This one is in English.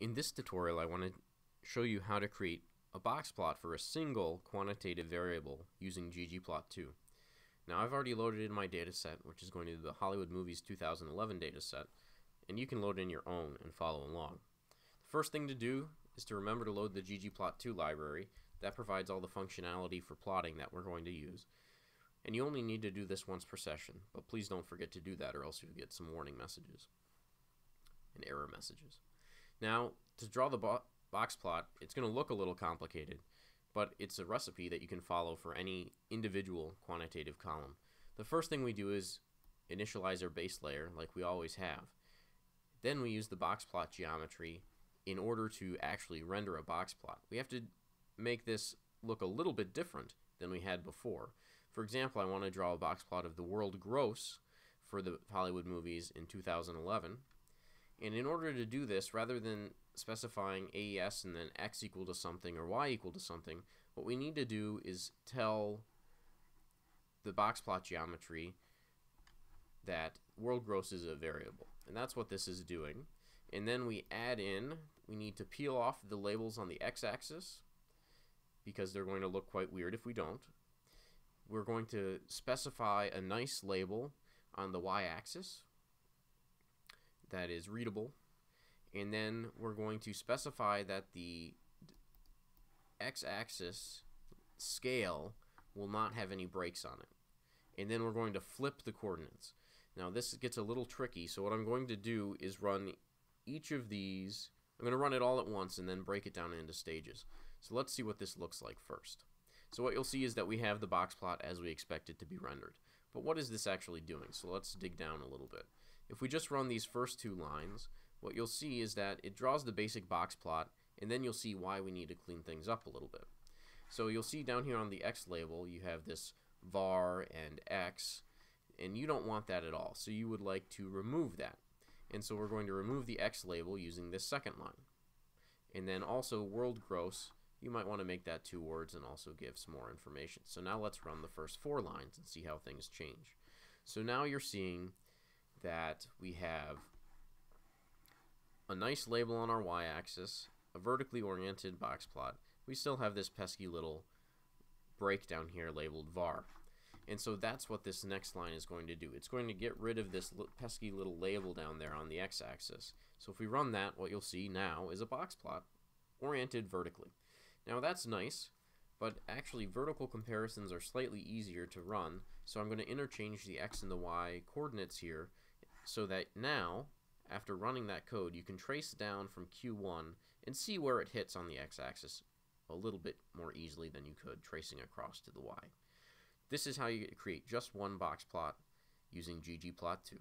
In this tutorial I want to show you how to create a box plot for a single quantitative variable using ggplot2. Now I've already loaded in my dataset which is going to be the Hollywood Movies 2011 dataset and you can load in your own and follow along. The first thing to do is to remember to load the ggplot2 library that provides all the functionality for plotting that we're going to use. And you only need to do this once per session, but please don't forget to do that or else you'll get some warning messages and error messages. Now, to draw the bo box plot, it's going to look a little complicated, but it's a recipe that you can follow for any individual quantitative column. The first thing we do is initialize our base layer like we always have. Then we use the box plot geometry in order to actually render a box plot. We have to make this look a little bit different than we had before. For example, I want to draw a box plot of the world gross for the Hollywood movies in 2011. And in order to do this, rather than specifying AES and then X equal to something or Y equal to something, what we need to do is tell the box plot geometry that world gross is a variable. And that's what this is doing. And then we add in, we need to peel off the labels on the x-axis because they're going to look quite weird if we don't. We're going to specify a nice label on the y-axis that is readable. And then we're going to specify that the x-axis scale will not have any breaks on it. And then we're going to flip the coordinates. Now this gets a little tricky so what I'm going to do is run each of these. I'm going to run it all at once and then break it down into stages. So let's see what this looks like first. So what you'll see is that we have the box plot as we expect it to be rendered. But what is this actually doing? So let's dig down a little bit if we just run these first two lines, what you'll see is that it draws the basic box plot, and then you'll see why we need to clean things up a little bit. So you'll see down here on the X label, you have this var and X, and you don't want that at all. So you would like to remove that. And so we're going to remove the X label using this second line. And then also world gross, you might want to make that two words and also give some more information. So now let's run the first four lines and see how things change. So now you're seeing that we have a nice label on our y-axis, a vertically oriented box plot. We still have this pesky little breakdown here labeled var. And so that's what this next line is going to do. It's going to get rid of this pesky little label down there on the x-axis. So if we run that, what you'll see now is a box plot oriented vertically. Now that's nice, but actually vertical comparisons are slightly easier to run, so I'm going to interchange the x and the y coordinates here so that now, after running that code, you can trace down from Q1 and see where it hits on the x-axis a little bit more easily than you could tracing across to the y. This is how you create just one box plot using ggplot2.